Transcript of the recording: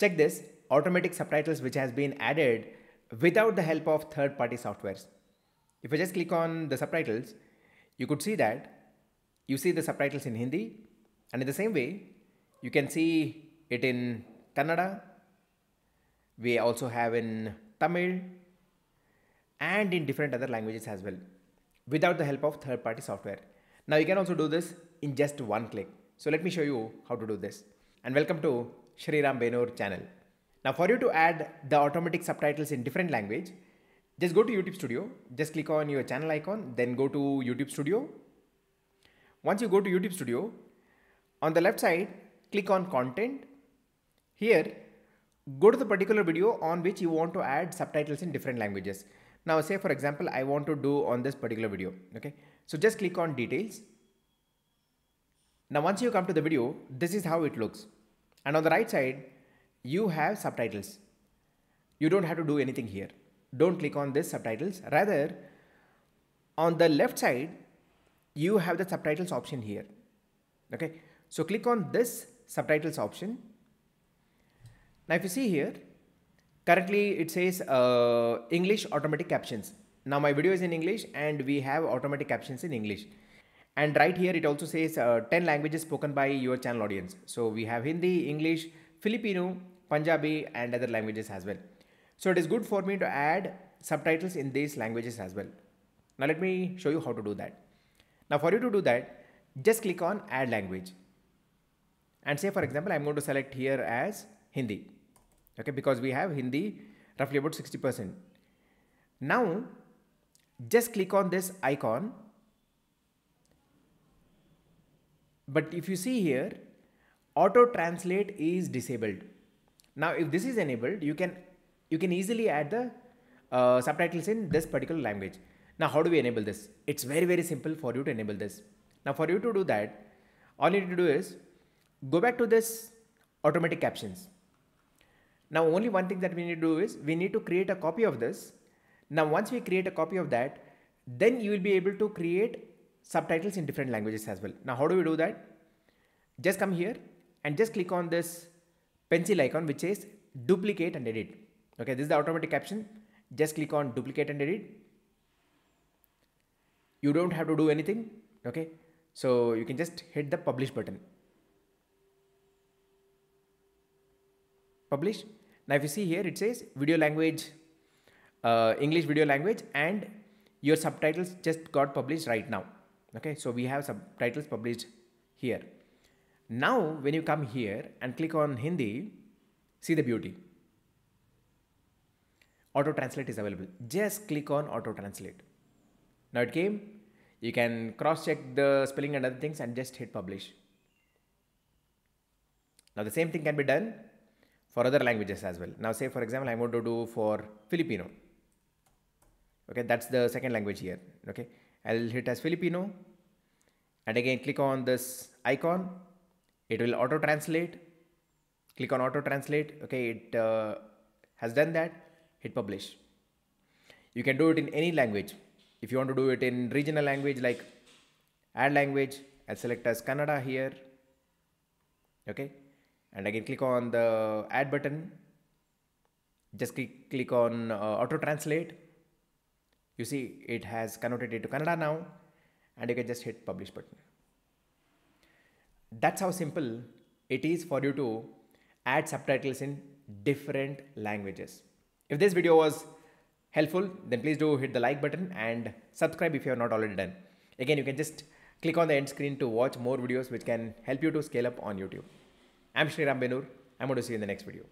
Check this automatic subtitles which has been added without the help of third party softwares. If I just click on the subtitles, you could see that you see the subtitles in Hindi and in the same way you can see it in Kannada. We also have in Tamil and in different other languages as well without the help of third party software. Now you can also do this in just one click. So let me show you how to do this. And welcome to Sriram Benur channel. Now for you to add the automatic subtitles in different language, just go to YouTube Studio, just click on your channel icon, then go to YouTube Studio. Once you go to YouTube Studio, on the left side, click on content. Here, go to the particular video on which you want to add subtitles in different languages. Now say for example, I want to do on this particular video. Okay. So just click on details. Now once you come to the video, this is how it looks. And on the right side, you have subtitles. You don't have to do anything here. Don't click on this subtitles. Rather, on the left side, you have the subtitles option here. Okay. So click on this subtitles option. Now if you see here, currently it says uh, English automatic captions. Now my video is in English and we have automatic captions in English. And right here it also says uh, 10 languages spoken by your channel audience. So we have Hindi, English, Filipino, Punjabi and other languages as well. So it is good for me to add subtitles in these languages as well. Now let me show you how to do that. Now for you to do that, just click on add language. And say for example, I'm going to select here as Hindi. Okay, because we have Hindi roughly about 60%. Now just click on this icon. But if you see here, auto translate is disabled. Now if this is enabled, you can you can easily add the uh, subtitles in this particular language. Now how do we enable this? It's very very simple for you to enable this. Now for you to do that, all you need to do is go back to this automatic captions. Now only one thing that we need to do is we need to create a copy of this. Now once we create a copy of that, then you will be able to create subtitles in different languages as well. Now how do we do that? Just come here and just click on this pencil icon which says duplicate and edit. Okay, this is the automatic caption. Just click on duplicate and edit. You don't have to do anything. Okay, so you can just hit the publish button. Publish. Now if you see here, it says video language, uh, English video language and your subtitles just got published right now. Okay, so we have subtitles published here. Now when you come here and click on Hindi, see the beauty. Auto translate is available. Just click on auto translate. Now it came. You can cross check the spelling and other things and just hit publish. Now the same thing can be done for other languages as well. Now say for example, I'm going to do for Filipino. Okay, that's the second language here. Okay, I'll hit as Filipino and again click on this icon. It will auto translate. Click on auto translate. Okay, it uh, has done that. Hit publish. You can do it in any language. If you want to do it in regional language like add language, I'll select as Kannada here. Okay, and again click on the add button just click, click on uh, auto translate you see it has converted it to Kannada now and you can just hit publish button that's how simple it is for you to add subtitles in different languages if this video was helpful then please do hit the like button and subscribe if you have not already done again you can just click on the end screen to watch more videos which can help you to scale up on youtube I'm Sriram Benur. I'm going to see you in the next video.